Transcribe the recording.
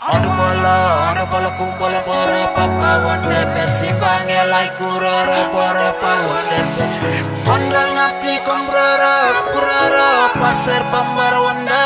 On the bola, on bola, bora, papa, one besi besimbang, like kurara, bora, pa, one day, Honda napi kombrara, kurara, pasir pambar, wanda